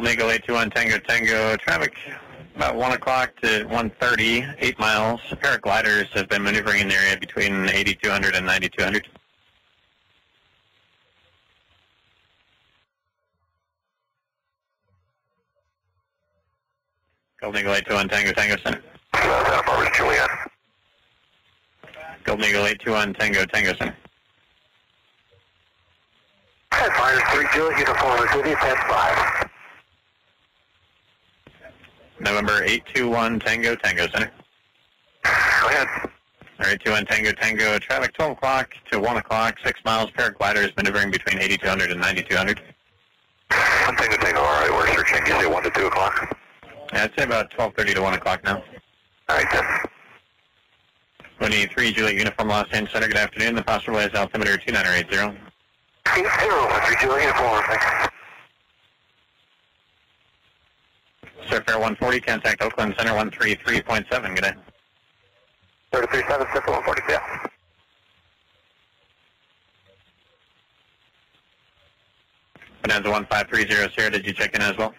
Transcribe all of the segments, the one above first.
Golden Eagle 821 Tango Tango. Traffic about 1 o'clock to 1.30, 8 miles. Paragliders have been maneuvering in the area between 8200 and 9200. Golden Eagle 821 Tango Tango Center. Santa Barbara, Juliet. Golden Eagle 821 Tango Tango Center. Fire 3 Juliet, uniform is with you, 10-5. November 821 Tango Tango Center. Go ahead. All right, 21 Tango Tango. Traffic 12 o'clock to 1 o'clock, 6 miles. Paragliders maneuvering between 8200 and 9200. One Tango Tango, all right, we're searching. You say 1 to 2 o'clock? Yeah, I'd say about 12.30 to 1 o'clock now. All right, then. 23 Juliet Uniform Los Angeles Center, good afternoon. The possible is altimeter 2980. 8 0, 3 Juliet, uniform, thanks. Surfair 140, contact Oakland Center 133.7, good day. 337, Central 140, yeah. Bonanza 1530 Sierra, did you check in as well?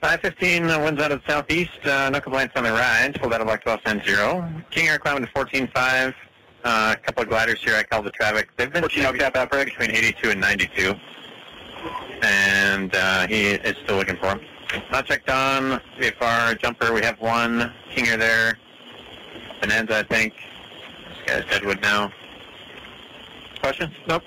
Five fifteen uh, winds out of the southeast. Uh, no complaints on the right. Hold out of to Los zero. King Air climbing to fourteen five. Uh, a couple of gliders here. I call the traffic. They've been checking out that between eighty two and ninety two, and uh, he is still looking for him. Not checked on. VFR jumper. We have one King Air there. Bonanza, I think. This guy's Deadwood now. Questions? Nope.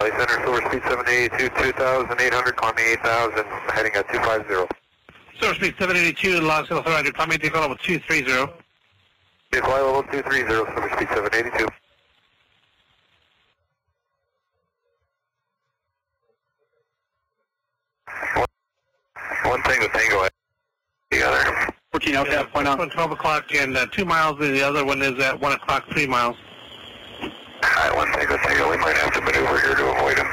Play Center, Silver Speed 782, 2800, climb me 8000, heading at 250. Source speed 782, Los Angeles 400, climb maintain level 230. Yeah, fly level 230, Silver Speed 782. One, one Tango Tango, the other. 14 Yeah, LCAP, point one out. 12 o'clock and uh, 2 miles, and the other one is at 1 o'clock, 3 miles. Alright, one Tango Tango, we might have to maneuver here to avoid him.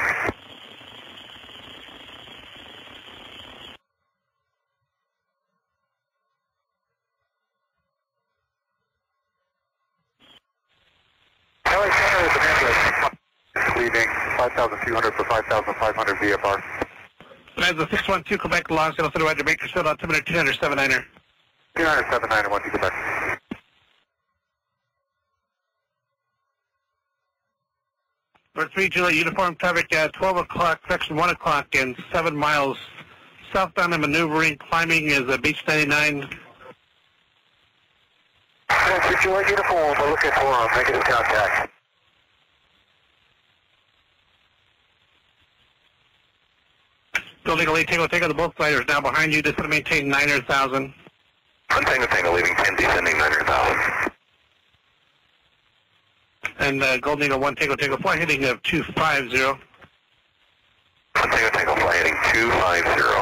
LA Center is an leaving 5,200 for 5,500 VFR. Bonanza 612, Quebec, Los Angeles, Roger, Bakersfield, altimeter 279er. 279 and 1 to Quebec. For 3 Juliet, uniform traffic at 12 o'clock, section 1 o'clock, and 7 miles. Southbound and maneuvering, climbing is uh, Beech 99. Three Juliet uniform, we're looking for a negative contact. Eagle 8 Tango Tango, the both gliders now behind you, to maintain 9,000. One Tango Tango leaving 10, descending 900,000. And uh, Golden Eagle 1 Tango Tango, fly heading of 250. One Tango Tango fly heading 250.